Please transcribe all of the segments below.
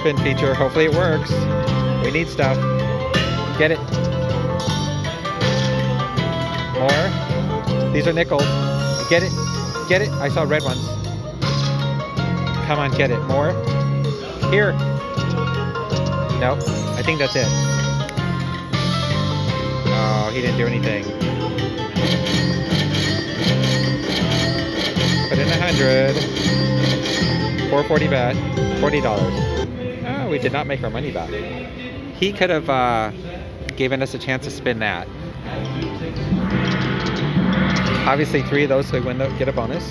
spin feature. Hopefully it works. We need stuff. Get it. More. These are nickels. Get it. Get it. I saw red ones. Come on, get it. More. Here. Nope. I think that's it. Oh, he didn't do anything. Put in a hundred. 440 bet. $40. We did not make our money back. He could have uh, given us a chance to spin that. Obviously three of those we win the, get a bonus.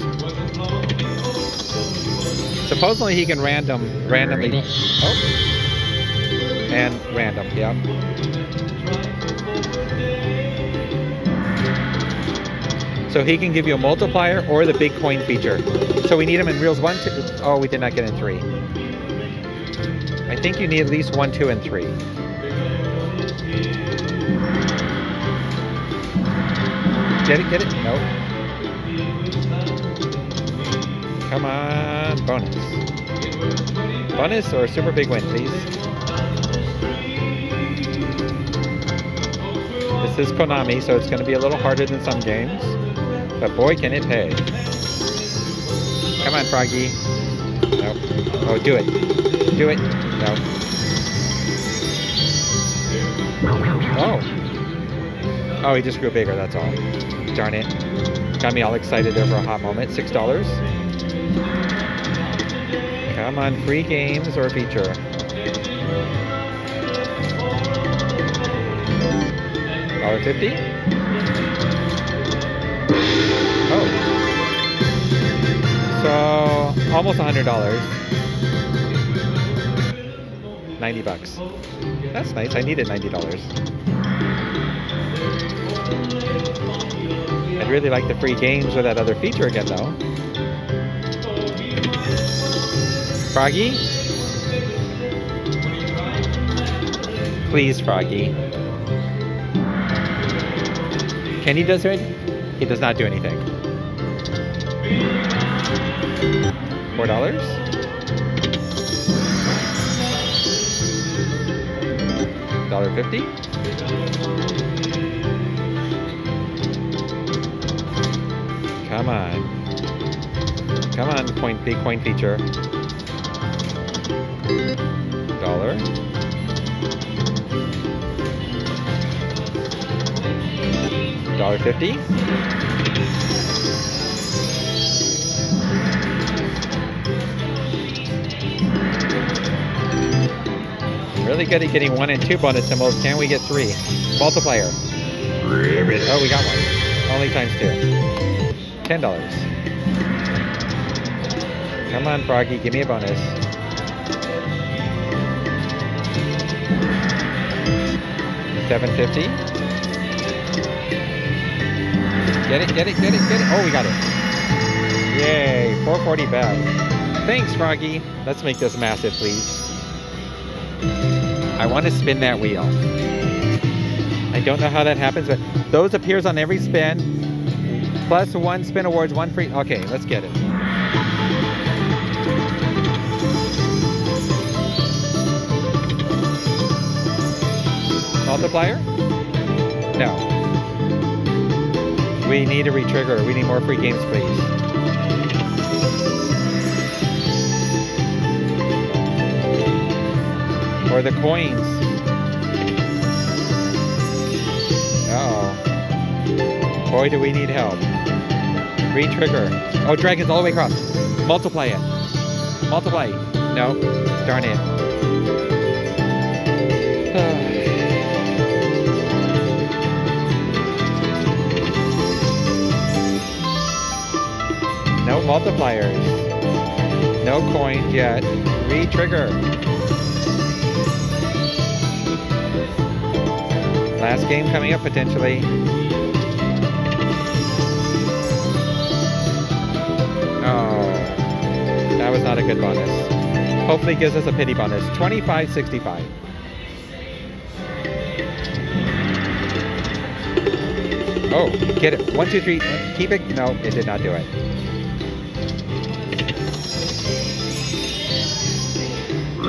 Supposedly he can random randomly oh and random, yeah. So he can give you a multiplier or the big coin feature. So we need him in reels one. Oh, we did not get in three. I think you need at least one, two, and three. Get it, get it? No. Come on, bonus. Bonus or a super big win, please. This is Konami, so it's going to be a little harder than some games. But boy, can it pay. Come on, Froggy. Nope. Oh, do it. Do it. No. Oh. Oh, he just grew bigger, that's all. Darn it. Got me all excited there for a hot moment. Six dollars. Come on, free games or feature. Dollar fifty? Oh. So almost a hundred dollars. Ninety bucks. That's nice. I needed ninety dollars. I'd really like the free games with that other feature again though. Froggy? Please, Froggy. Kenny does it? He does not do anything. Four dollars? Dollar fifty? Come on. Come on, point big coin feature. Dollar. Dollar fifty. Really good at getting one and two bonus symbols. Can we get three? Multiplier. Oh, we got one. Only times two. Ten dollars. Come on, Froggy, give me a bonus. Seven fifty. Get it, get it, get it, get it. Oh, we got it. Yay, 440 back. Thanks, Froggy. Let's make this massive, please. I want to spin that wheel. I don't know how that happens, but those appears on every spin. Plus one spin awards, one free. Okay, let's get it. Multiplier? No. We need a retrigger. We need more free games, please. Or the coins. Uh oh. Boy, do we need help. Retrigger. Oh, dragons all the way across. Multiply it. Multiply. No. Darn it. No multipliers. No coins yet. Re-trigger. Last game coming up potentially. Oh, that was not a good bonus. Hopefully gives us a pity bonus. 2565. Oh, get it. One, two, three. Keep it. No, it did not do it.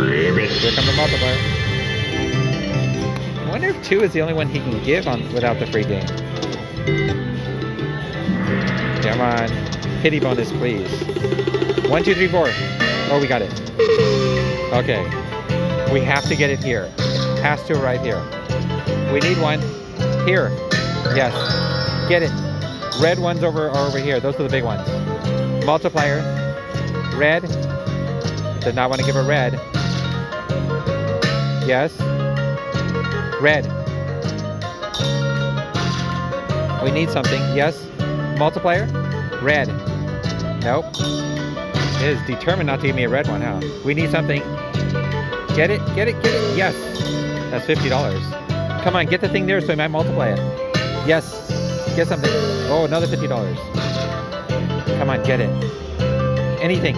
Here comes the multiplier. Wonder if two is the only one he can give on without the free game. Come on. Pity bonus, please. One, two, three, four. Oh, we got it. Okay. We have to get it here. Has to right here. We need one. Here. Yes. Get it. Red ones over are over here. Those are the big ones. Multiplier. Red. Did not want to give a red. Yes. Red. We need something. Yes. Multiplier. Red. Nope. It is determined not to give me a red one, huh? We need something. Get it, get it, get it. Yes. That's $50. Come on, get the thing there so we might multiply it. Yes. Get something. Oh, another $50. Come on, get it. Anything.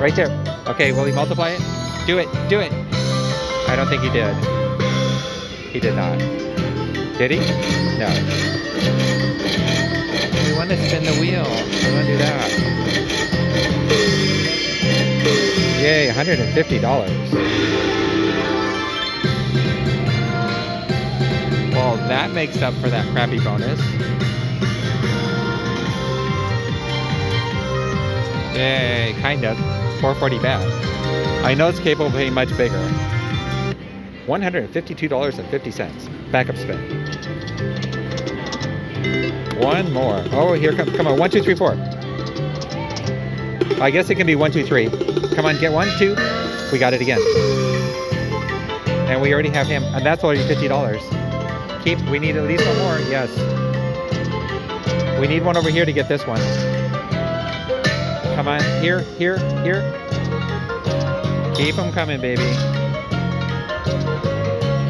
Right there. Okay, will he multiply it? Do it, do it. I don't think he did. He did not. Did he? No. We want to spin the wheel. We want to do that. Yay, $150. Well, that makes up for that crappy bonus. Yay, kind of. 440 bad. I know it's capable of paying much bigger. $152.50. Backup spin. One more. Oh, here come come on. One, two, three, four. I guess it can be one, two, three. Come on, get one, two. We got it again. And we already have him, and that's already fifty dollars. Keep. We need at least one more. Yes. We need one over here to get this one. Come on, here, here, here. Keep them coming, baby.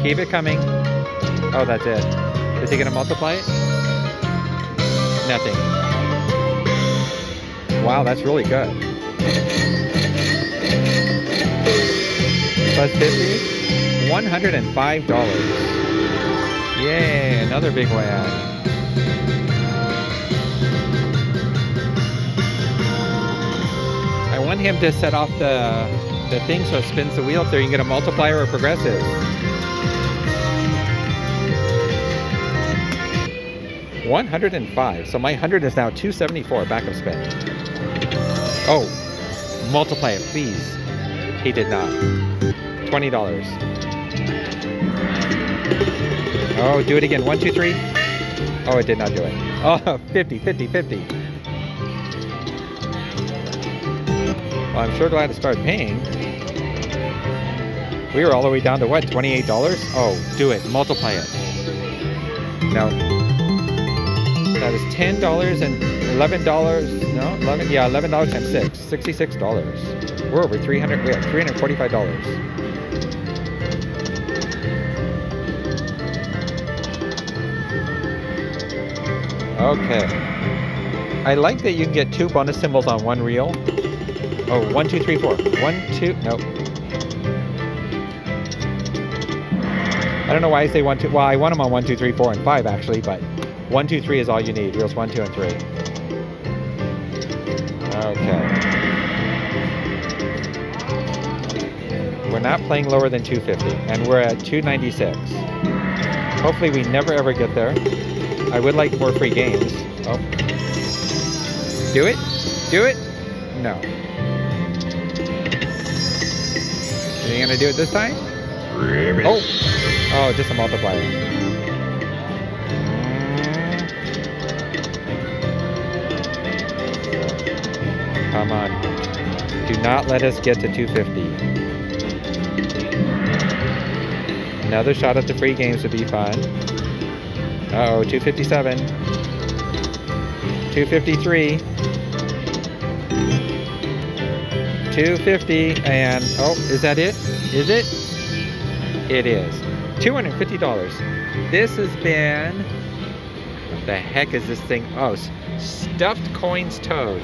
Keep it coming. Oh, that's it. Is he gonna multiply it? Nothing. Wow, that's really good. Plus 50, $105. Yay, another big win. I want him to set off the, the thing so it spins the wheel there you can get a multiplier or progressive. One hundred and five. So my hundred is now two seventy four. Backup spin. Oh, multiply it, please. He did not. Twenty dollars. Oh, do it again. One, two, three. Oh, it did not do it. Oh, 50, 50, 50. Well, I'm sure glad to start paying. We were all the way down to what, $28? Oh, do it. Multiply it. No. That is $10 and $11. No, 11 Yeah, $11 times 6. $66. We're over 300 We have $345. Okay. I like that you can get two bonus symbols on one reel. Oh, one, two, three, four. One, two, nope. I don't know why I say one, two. Well, I want them on one, two, three, four, and five actually, but one, two, three is all you need. Reels one, two, and three. Okay. We're not playing lower than 250, and we're at 296. Hopefully we never ever get there. I would like more free games. Oh. Do it? Do it? No. Are you gonna do it this time? Oh! Oh, just a multiplier. Come on. Do not let us get to 250. Another shot at the free games would be fun. Uh oh 257. 253. 250 and oh, is that it? Is it? It is. $250. This has been what the heck is this thing? Oh, stuffed coins toad.